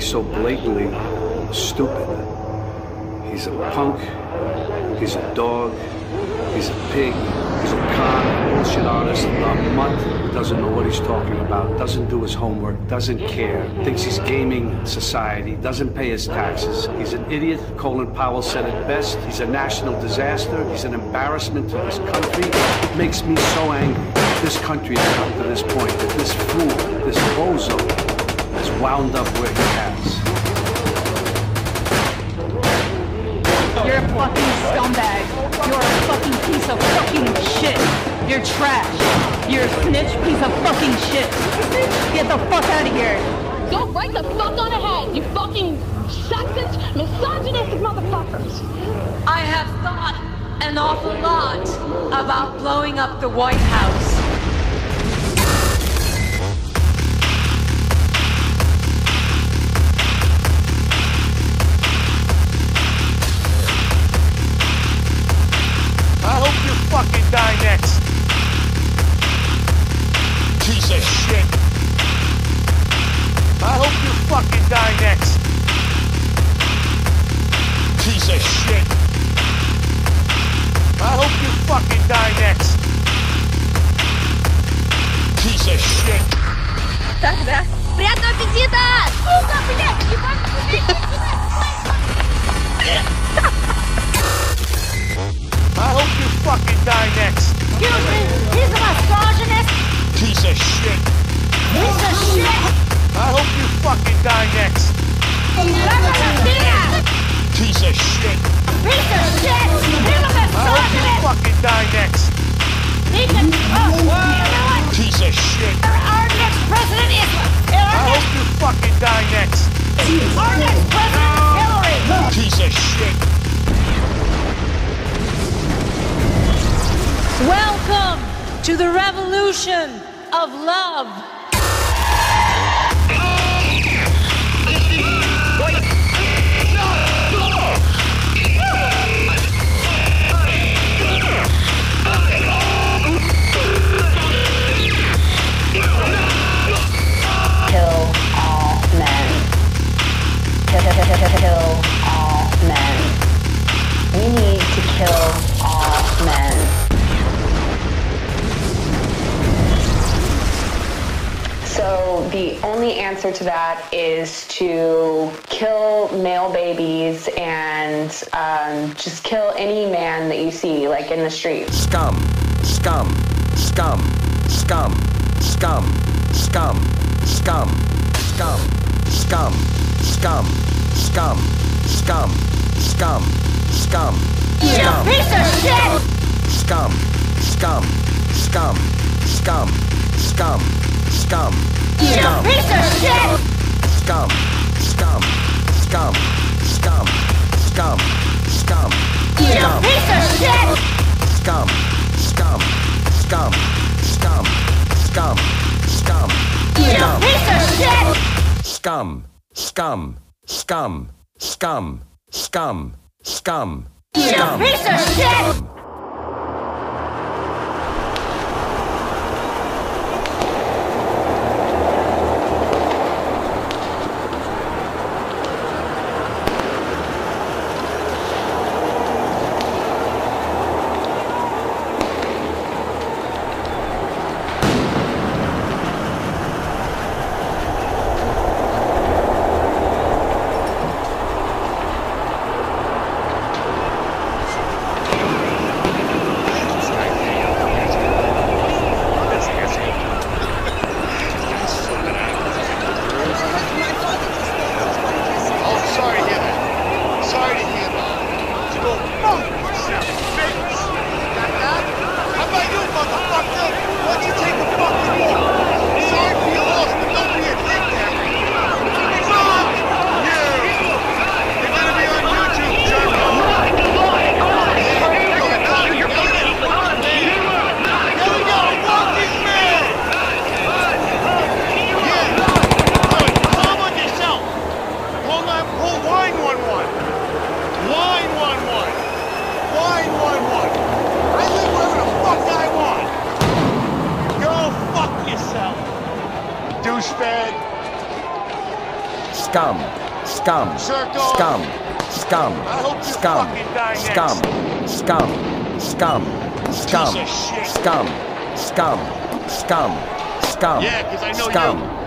he's so blatantly stupid. He's a punk. He's a dog. He's a pig. He's a con, a bullshit artist, a mutt doesn't know what he's talking about, doesn't do his homework, doesn't care, thinks he's gaming society, doesn't pay his taxes. He's an idiot. Colin Powell said it best. He's a national disaster. He's an embarrassment to this country. It makes me so angry. This country has come to this point that this fool, this bozo, has wound up where he has. You're a fucking scumbag. You're a fucking piece of fucking shit. You're trash. You're a snitch piece of fucking shit. Get the fuck out of here. Go right the fuck on ahead, you fucking sexist, misogynistic motherfuckers. I have thought an awful lot about blowing up the White House. die next. Piece of shit. I hope you fucking die next. Piece of shit. I hope you fucking die next. Piece of shit. Тогда приятного аппетита! Сука, блядь, I hope you fucking die next. Excuse me, he's to the revolution of love. Answer to that is to kill male babies and um, just kill any man that you see, like in the streets. Scum, scum, scum, scum, scum, scum, scum, scum, scum, scum, scum, scum, scum, scum, scum, piece of shit! scum, scum, scum, scum, scum, scum, You scum, piece of shit! scum, scum, scum, scum, scum, scum, You piece of shit! scum, scum, scum, scum, scum, scum, You piece scum, scum, scum, scum, scum, scum, scum, piece of shit! douchebag. Scum. Scum. Circle. Scum. Scum. Scum. Scum. Scum. Scum. Scum. Scum. Scum. Scum. Scum. Scum. Yeah, because I know you.